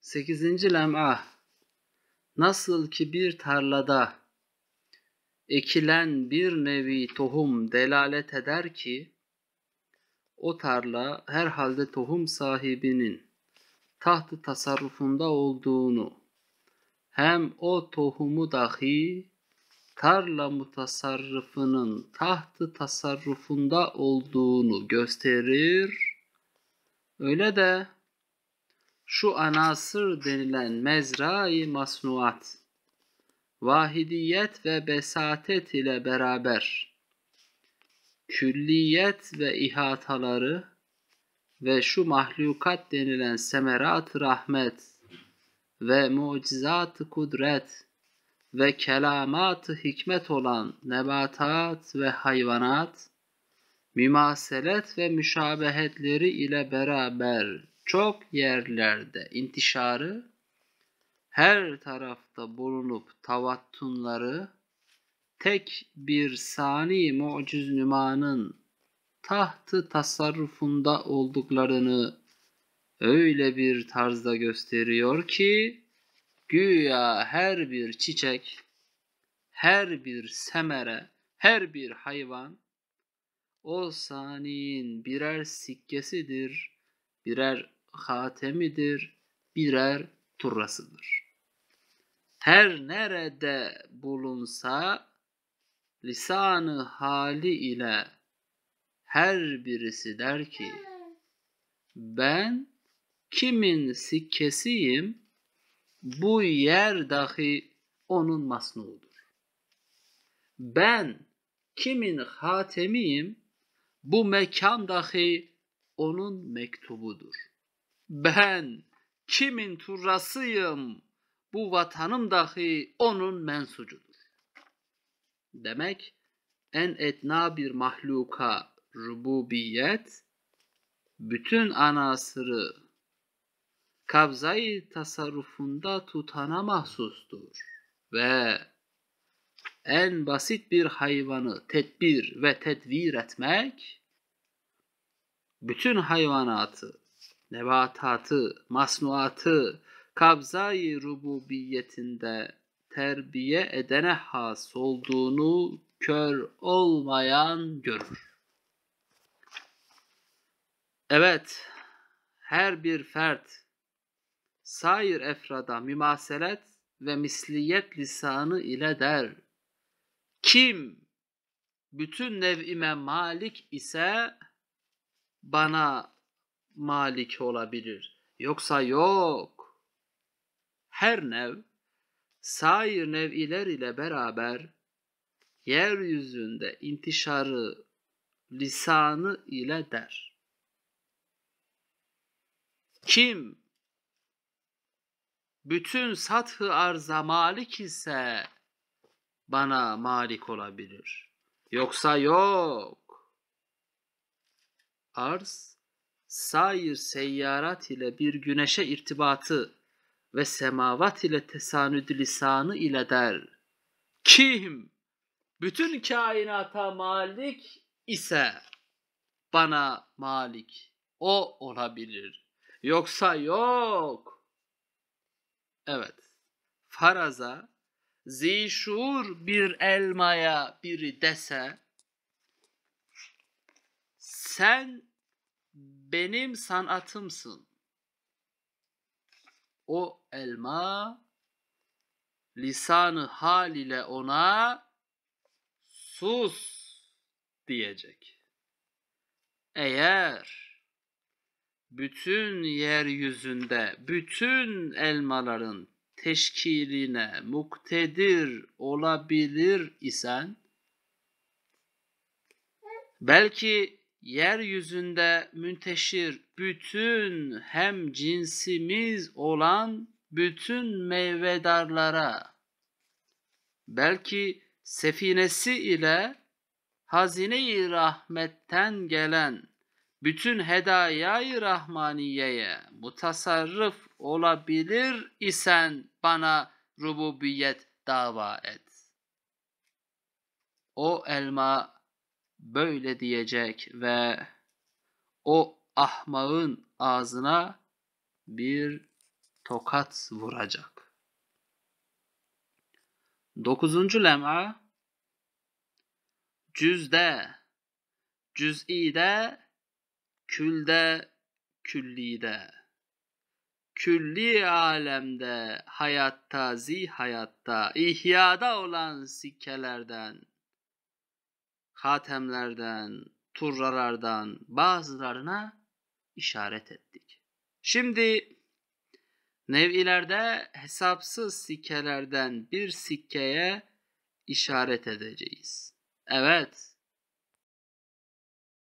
8. lem'a Nasıl ki bir tarlada ekilen bir nevi tohum delalet eder ki o tarla herhalde tohum sahibinin tahtı tasarrufunda olduğunu hem o tohumu dahi tarla mutasarrıfının tahtı tasarrufunda olduğunu gösterir. Öyle de şu anasır denilen mezrai masnuat, vahidiyet ve besatet ile beraber külliyet ve ihataları ve şu mahlukat denilen semerat rahmet ve mucizat kudret ve kelamat hikmet olan nebatat ve hayvanat, mümaselet ve müşabehetleri ile beraber çok yerlerde intişarı, her tarafta bulunup tavattunları, tek bir sani muciz nümanın tahtı tasarrufunda olduklarını öyle bir tarzda gösteriyor ki, güya her bir çiçek, her bir semere, her bir hayvan, o saniyin birer sikkesidir, birer hatemidir, birer turrasıdır. Her nerede bulunsa lisanı hali ile her birisi der ki ben kimin sikkesiyim bu yer dahi onun masnuğudur. Ben kimin hatemiyim bu mekan dahi onun mektubudur. Ben kimin turrasıyım, bu vatanım dahi onun mensucudur. Demek en etna bir mahluka rububiyet, bütün anasırı kabzayı tasarrufunda tutana mahsustur ve en basit bir hayvanı tedbir ve tedvir etmek, bütün hayvanatı, nebatatı, masnuatı, kabzayı rububiyetinde terbiye edene has olduğunu kör olmayan görür. Evet, her bir fert, sair efrada mümaselet ve misliyet lisanı ile der. Kim bütün nev'ime malik ise bana malik olabilir. Yoksa yok. Her nev sair nev'iler ile beraber yeryüzünde intişarı lisanı ile der. Kim bütün sathı arza malik ise bana malik olabilir. Yoksa yok. Arz, sair seyyarat ile bir güneşe irtibatı ve semavat ile tesanüdü lisanı ile der. Kim bütün kainata malik ise bana malik o olabilir. Yoksa yok. Evet. Faraza zişur bir elmaya biri dese sen benim sanatımsın. O elma lisanı hal ile ona sus diyecek. Eğer bütün yeryüzünde bütün elmaların teşkiline muktedir olabilir isen belki yeryüzünde münteşir bütün hem cinsimiz olan bütün meyvedarlara belki sefinesi ile hazine-i rahmetten gelen bütün hedayayı rahmaniyeye mutasarrıf olabilir isen bana rububiyet dava et. O elma böyle diyecek ve o ahmağın ağzına bir tokat vuracak. Dokuzuncu lem'a cüzde, cüz'ide, külde, küllide. Külli alemde, hayatta, zi hayatta, ihyada olan sikkelerden, hatemlerden, turralardan bazılarına işaret ettik. Şimdi nev'ilerde hesapsız sikkelerden bir sikkeye işaret edeceğiz. Evet,